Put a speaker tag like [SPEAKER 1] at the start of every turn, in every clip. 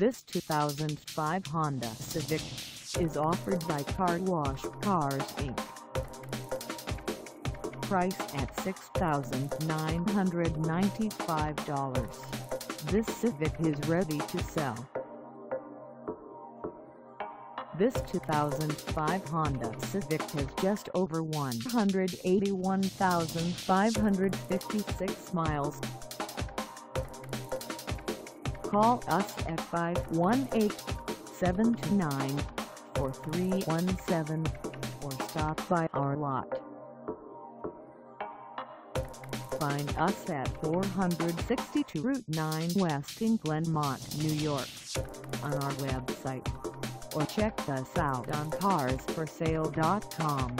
[SPEAKER 1] This 2005 Honda Civic is offered by Car Wash Cars Inc. Priced at $6,995, this Civic is ready to sell. This 2005 Honda Civic has just over 181,556 miles. Call us at 518-729-4317 or stop by our lot. Find us at 462 Route 9 West in Glenmont, New York on our website or check us out on carsforsale.com.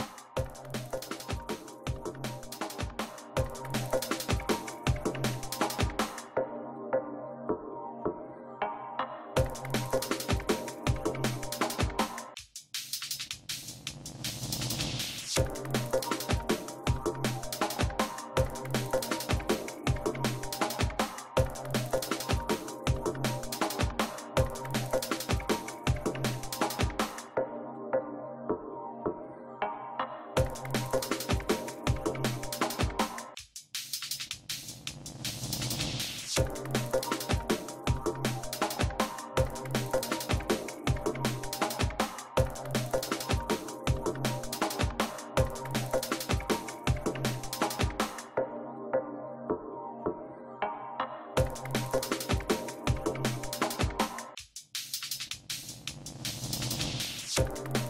[SPEAKER 2] Thank